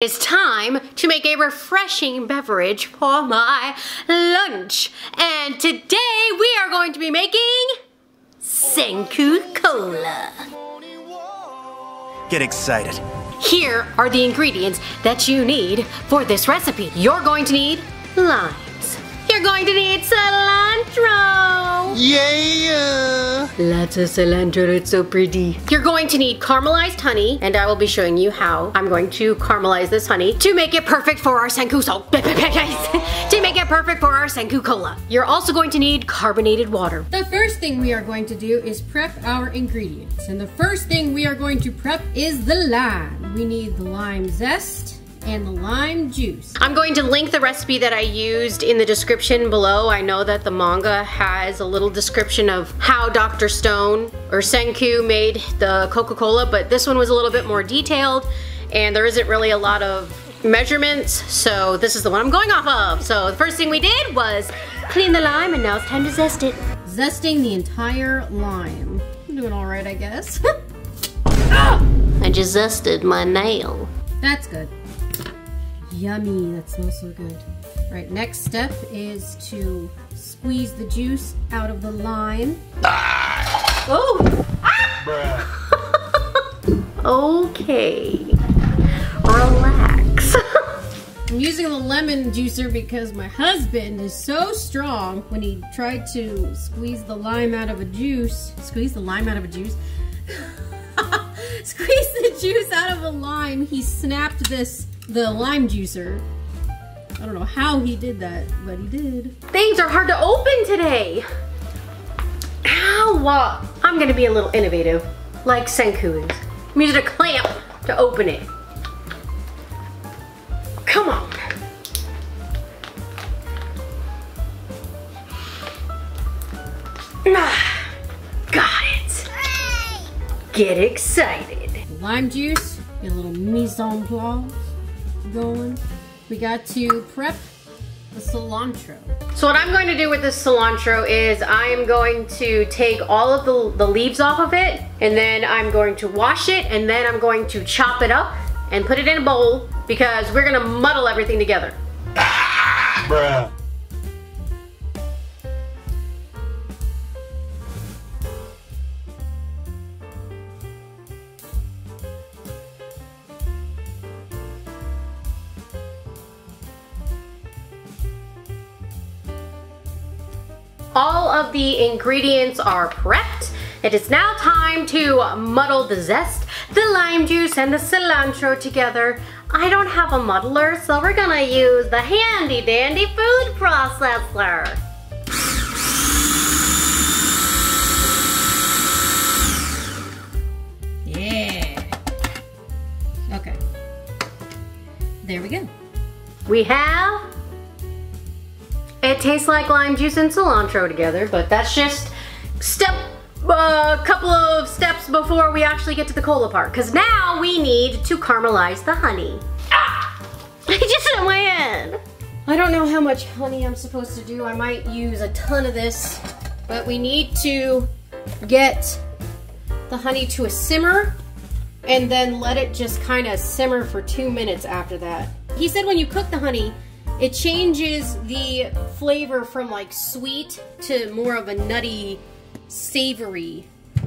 It's time to make a refreshing beverage for my lunch. And today we are going to be making Senku Cola. Get excited. Here are the ingredients that you need for this recipe. You're going to need limes. You're going to need cilantro. Yeah! Lots of cilantro, it's so pretty. You're going to need caramelized honey, and I will be showing you how I'm going to caramelize this honey to make it perfect for our Senku so to make it perfect for our Senku Cola. You're also going to need carbonated water. The first thing we are going to do is prep our ingredients. And the first thing we are going to prep is the lime. We need the lime zest, and the lime juice. I'm going to link the recipe that I used in the description below. I know that the manga has a little description of how Dr. Stone or Senku made the Coca-Cola, but this one was a little bit more detailed and there isn't really a lot of measurements, so this is the one I'm going off of. So the first thing we did was clean the lime and now it's time to zest it. Zesting the entire lime. I'm doing all right, I guess. I just zested my nail. That's good. Yummy, that smells so good. All right, next step is to squeeze the juice out of the lime. Ah. Oh! okay. Relax. I'm using the lemon juicer because my husband is so strong when he tried to squeeze the lime out of a juice. Squeeze the lime out of a juice? squeeze the juice out of a lime. He snapped this, the lime juicer. I don't know how he did that, but he did. Things are hard to open today. Ow! I'm gonna be a little innovative, like Senku is. I'm using a clamp to open it. Come on. Ah, got it. Get excited. Lime juice, a little mise en place going. We got to prep the cilantro. So what I'm going to do with this cilantro is I am going to take all of the, the leaves off of it and then I'm going to wash it and then I'm going to chop it up and put it in a bowl because we're gonna muddle everything together. Bruh. All of the ingredients are prepped. It is now time to muddle the zest, the lime juice, and the cilantro together. I don't have a muddler, so we're gonna use the handy dandy food processor. Yeah. Okay. There we go. We have, it tastes like lime juice and cilantro together, but that's just step, a uh, couple of steps before we actually get to the cola part, because now we need to caramelize the honey. Ah! I just hit my head. I don't know how much honey I'm supposed to do. I might use a ton of this, but we need to get the honey to a simmer and then let it just kind of simmer for two minutes after that. He said when you cook the honey, it changes the flavor from like sweet to more of a nutty, savory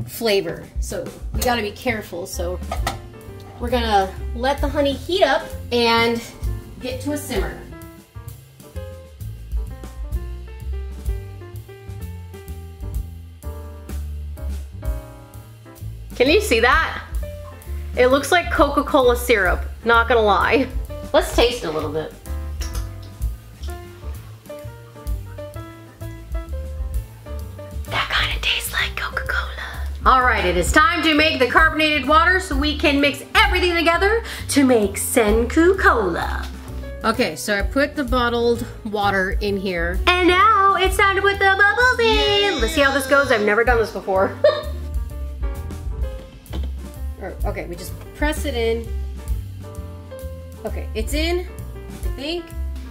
flavor. So we gotta be careful. So we're gonna let the honey heat up and get to a simmer. Can you see that? It looks like Coca-Cola syrup, not gonna lie. Let's taste a little bit. All right, it is time to make the carbonated water so we can mix everything together to make Senku Cola. Okay, so I put the bottled water in here. And now it's time to put the bubbles in. Let's see how this goes. I've never done this before. Or, okay, we just press it in. Okay, it's in, I think.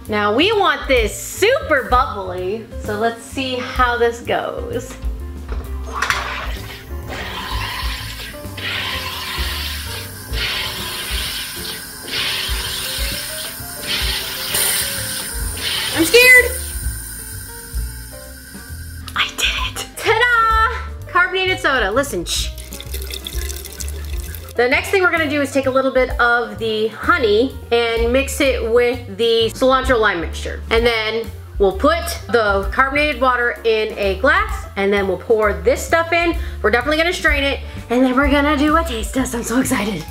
Now we want this super bubbly, so let's see how this goes. Listen, shh. The next thing we're gonna do is take a little bit of the honey and mix it with the cilantro lime mixture. And then we'll put the carbonated water in a glass and then we'll pour this stuff in. We're definitely gonna strain it and then we're gonna do a taste test. I'm so excited.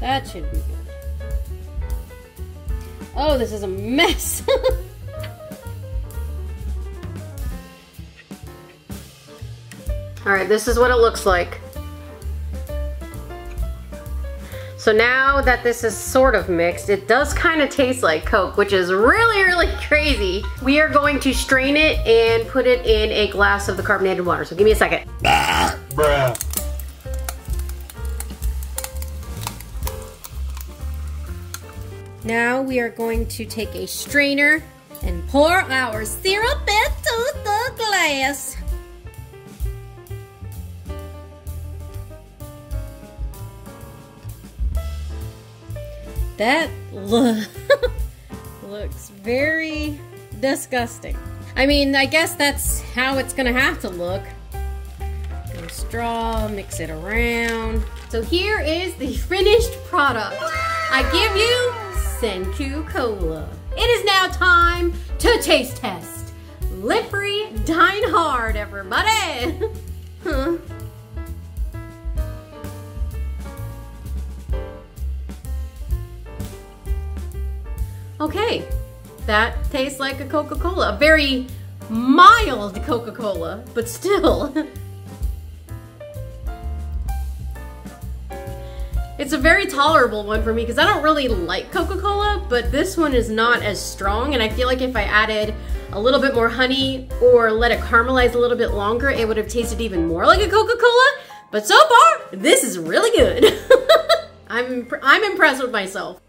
That should be good. Oh, this is a mess. All right, this is what it looks like. So now that this is sort of mixed, it does kind of taste like Coke, which is really, really crazy. We are going to strain it and put it in a glass of the carbonated water. So give me a second. Bruh. Now we are going to take a strainer and pour our syrup into the glass. That lo- looks very disgusting. I mean, I guess that's how it's gonna have to look. Straw, mix it around. So here is the finished product. I give you Senku Cola. It is now time to taste test. Live free, dine hard, everybody. Okay, that tastes like a Coca-Cola. A very mild Coca-Cola, but still. It's a very tolerable one for me because I don't really like Coca-Cola, but this one is not as strong and I feel like if I added a little bit more honey or let it caramelize a little bit longer, it would have tasted even more like a Coca-Cola. But so far, this is really good. I'm, I'm impressed with myself.